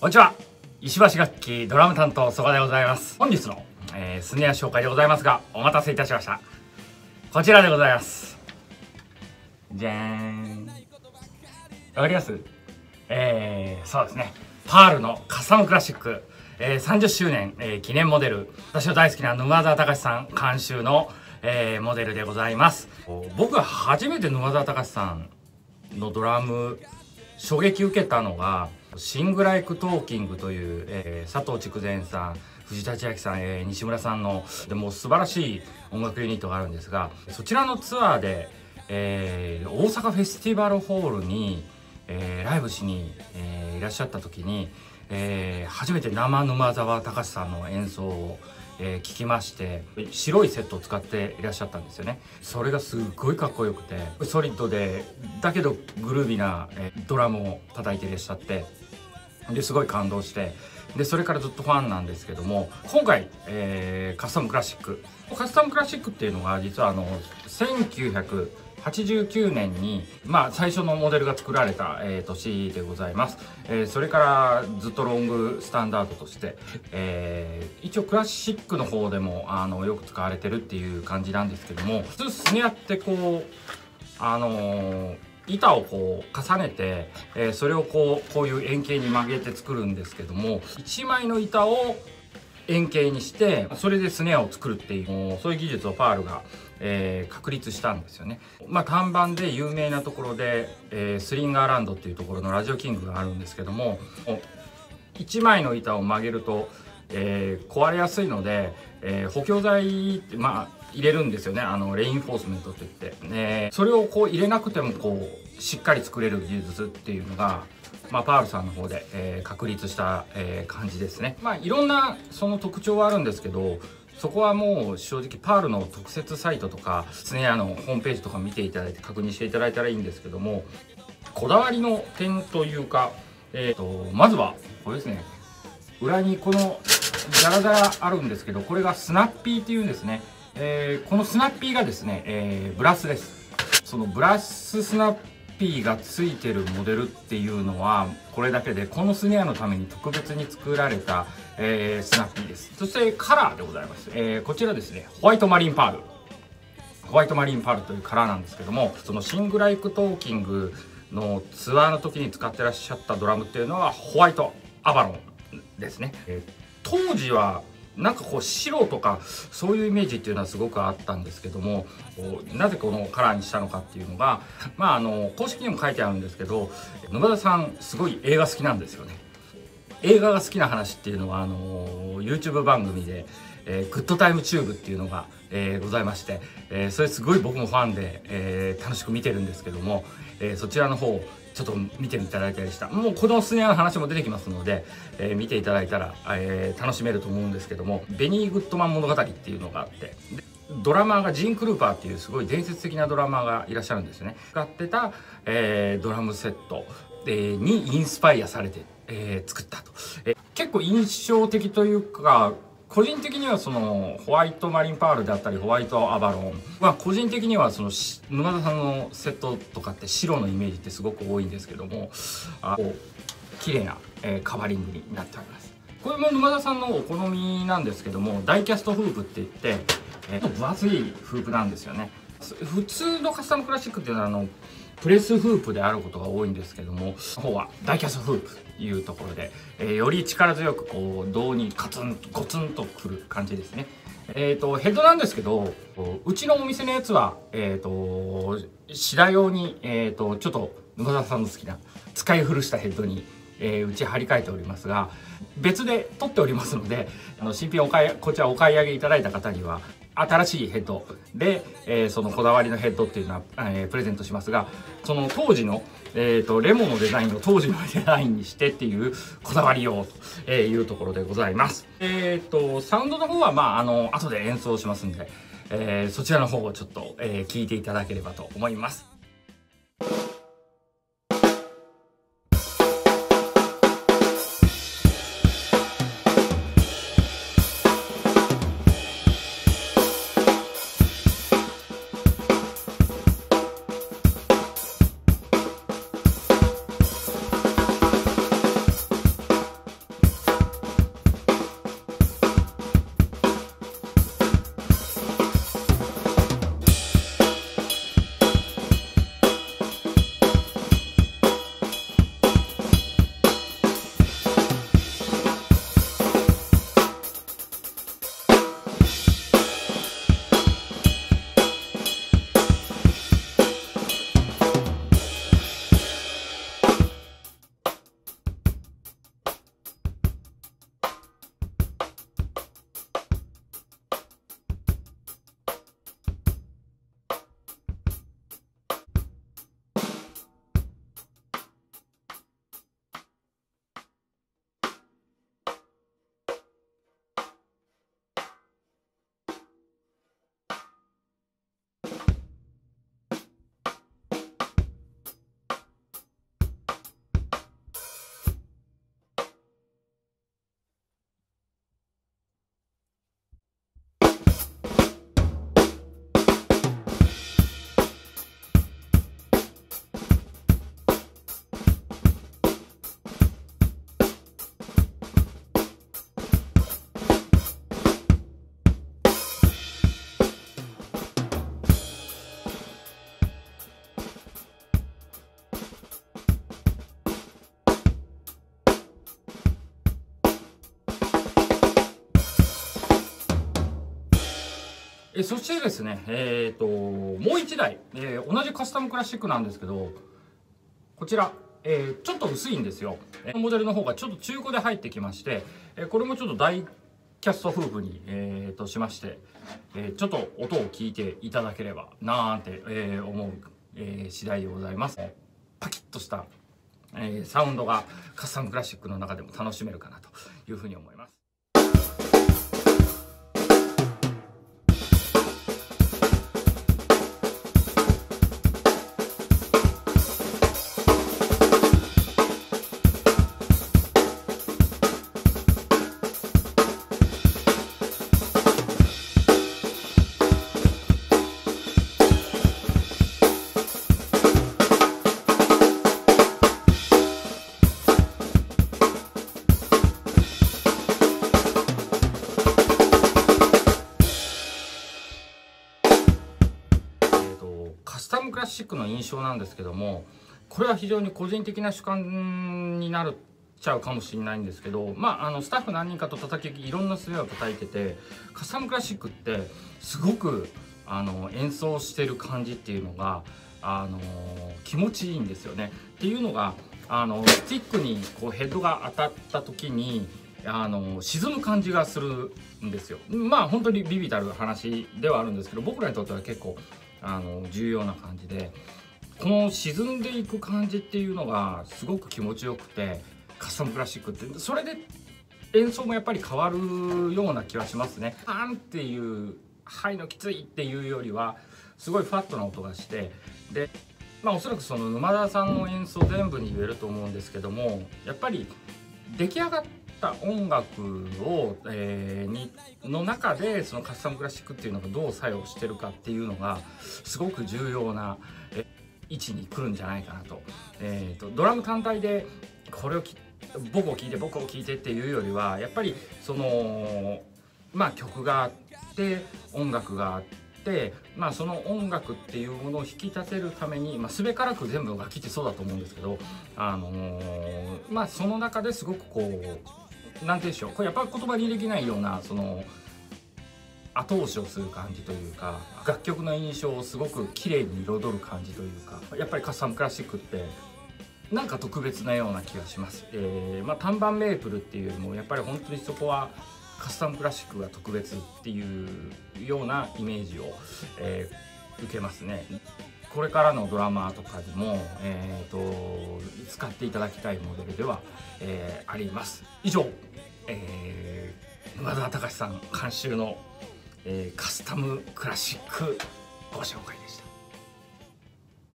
こんにちは。石橋楽器ドラム担当曽我でございます。本日の、えー、スネア紹介でございますがお待たせいたしました。こちらでございます。じゃーん。わかります？えー、そうですね。パールのカスタムクラシック、えー、30周年、えー、記念モデル。私の大好きな沼澤隆さん監修の、えー、モデルでございます。僕が初めて沼澤隆さんのドラム衝撃受けたのが Sing Like Talking という、えー、佐藤竹善さん藤田千秋さん、えー、西村さんのでも素晴らしい音楽ユニットがあるんですがそちらのツアーで、えー、大阪フェスティバルホールに、えー、ライブしに、えー、いらっしゃった時に、えー、初めて生沼澤尚さんの演奏をえー、聞きまして白いセットを使っていらっしゃったんですよね。それがすっごいかっこよくてソリッドでだけどグルービーな、えー、ドラムを叩いていらっしゃってですごい感動してでそれからずっとファンなんですけども今回、えー、カスタムクラシック。カスタムクラシックっていうのが実はあの19 89年に、まあ、最初のモデルが作られた、えー、年でございます、えー、それからずっとロングスタンダードとして、えー、一応クラシックの方でもあのよく使われてるっていう感じなんですけども普通スネアってこうあの板をこう重ねて、え、それをこうこういう円形に曲げて作るんですけども1枚の板を円形にしてそれでスネアを作るっていうそういう技術をパールが、えー、確立したんですよね。まあ、看板で有名なところで、えー、スリンガーランドっていうところのラジオキングがあるんですけども1枚の板を曲げると、えー、壊れやすいので、え補強材まあ入れるんですよね。あのレインフォースメントといって、ね、それをこう入れなくてもこうしっかり作れる技術っていうのが、まあ、パールさんの方で、えー、確立した、えー、感じですね。まあいろんなその特徴はあるんですけどそこはもう正直パールの特設サイトとかスネアのホームページとか見ていただいて確認していただいたらいいんですけどもこだわりの点というか、えーと、まずはこれですね裏にこのザラザラあるんですけどこれがスナッピーっていうんですね。えー、このスナッピーがですね、えー、ブラスです。そのブラススナッピーがついてるモデルっていうのはこれだけでこのスネアのために特別に作られた、えー、スナッピーです。そしてカラーでございます、えー、こちらですね。ホワイトマリンパール。ホワイトマリンパールというカラーなんですけどもその Sing Like Talking のツアーの時に使ってらっしゃったドラムっていうのはホワイトアバロンですね、えー、当時はなんかこう白とかそういうイメージっていうのはすごくあったんですけどもなぜこのカラーにしたのかっていうのがまああの公式にも書いてあるんですけど沼澤さんすごい映画好きなんですよね。映画が好きな話っていうのはあの YouTube 番組で「えー、グッドタイムチューブ」っていうのが、えー、ございまして、えー、それすごい僕もファンで、えー、楽しく見てるんですけども、えー、そちらの方ちょっと見ていただいたりした。もうこのスネアの話も出てきますので、えー、見ていただいたら、えー、楽しめると思うんですけどもベニー・グッドマン物語っていうのがあってドラマーがジン・クルーパーっていうすごい伝説的なドラマーがいらっしゃるんですよね。使ってた、えー、ドラムセット、えー、にインスパイアされて、えー、作ったと、えー、結構印象的というか個人的にはそのホワイトマリンパールであったりホワイトアバロン。は個人的にはその沼田さんのセットとかって白のイメージってすごく多いんですけども。あこう綺麗な、えー、カバリングになっております。これも沼澤さんのお好みなんですけどもダイキャストフープって言って、えー、分厚いフープなんですよね。普通のカスタムクラシックっていうのはあのプレスフープであることが多いんですけども方はダイキャストフープ。いうところで、えー、より力強くこう胴にカツンゴツンとくる感じですね。えーと、ヘッドなんですけどうちのお店のやつは、えーと、白用に、えーと、ちょっと野田さんの好きな使い古したヘッドに、えー、うち張り替えておりますが別で取っておりますのであの新品お買いこちらお買い上げいただいた方には新しいヘッドで、えー、そのこだわりのヘッドっていうのは、えー、プレゼントしますがその当時の、えーと、レモンのデザインを当時のデザインにしてっていうこだわりようというところでございます。えっ、とサウンドの方はまああの後で演奏しますんで、えー、そちらの方をちょっと、えー、聞いていただければと思います。えそしてですねえっ、ともう1台、えー、同じカスタムクラシックなんですけどこちらえー、ちょっと薄いんですよ。モデルの方がちょっと中古で入ってきまして、えこれもちょっと大キャスト夫婦に、えー、としまして、え、ちょっと音を聞いていただければなーって、え、思う、え、次第でございます。パキッとした、え、サウンドがカスタムクラシックの中でも楽しめるかなというふうに思います。シックの印象なんですけどもこれは非常に個人的な主観になるちゃうかもしれないんですけどまああのスタッフ何人かと叩きいろんなスウェアを叩いててカスタムクラシックってすごくあの演奏してる感じっていうのがあの気持ちいいんですよね。っていうのがあのスティックにこうヘッドが当たった時にあの沈む感じがするんですよ。まあ本当にビビたる話ではあるんですけど僕らにとっては結構あの重要な感じでこの沈んでいく感じっていうのがすごく気持ちよくてカスタムクラシックってそれで演奏もやっぱり変わるような気はしますね。パンっていう「はいのきつい」っていうよりはすごいファットな音がしてでまあおそらくその沼田さんの演奏全部に言えると思うんですけどもやっぱり出来上がってった音楽を、えー、にの中でそのカスタムクラシックっていうのがどう作用してるかっていうのがすごく重要な、え位置に来るんじゃないかなと,、えーと、ドラム単体でこれを僕を聴いて僕を聴いてっていうよりはやっぱりそのまあ曲があって音楽があって。まあ、その音楽っていうものを引き立てるために、まあ、すべからく全部楽器ってそうだと思うんですけど、あの、まあ、その中ですごくこう何て言うんでしょうこれやっぱ言葉にできないようなその後押しをする感じというか楽曲の印象をすごく綺麗に彩る感じというかやっぱりカスタムクラシックってなんか特別なような気がします。えー、まあ、単板メープルっていうよりもやっぱり本当にそこはカスタムクラシックが特別っていうようなイメージを、えー、受けますね。これからのドラマとかでも、えーと、使っていただきたいモデルでは、えー、あります。以上、えー、沼田隆さん監修の、えー、カスタムクラシックご紹介でした。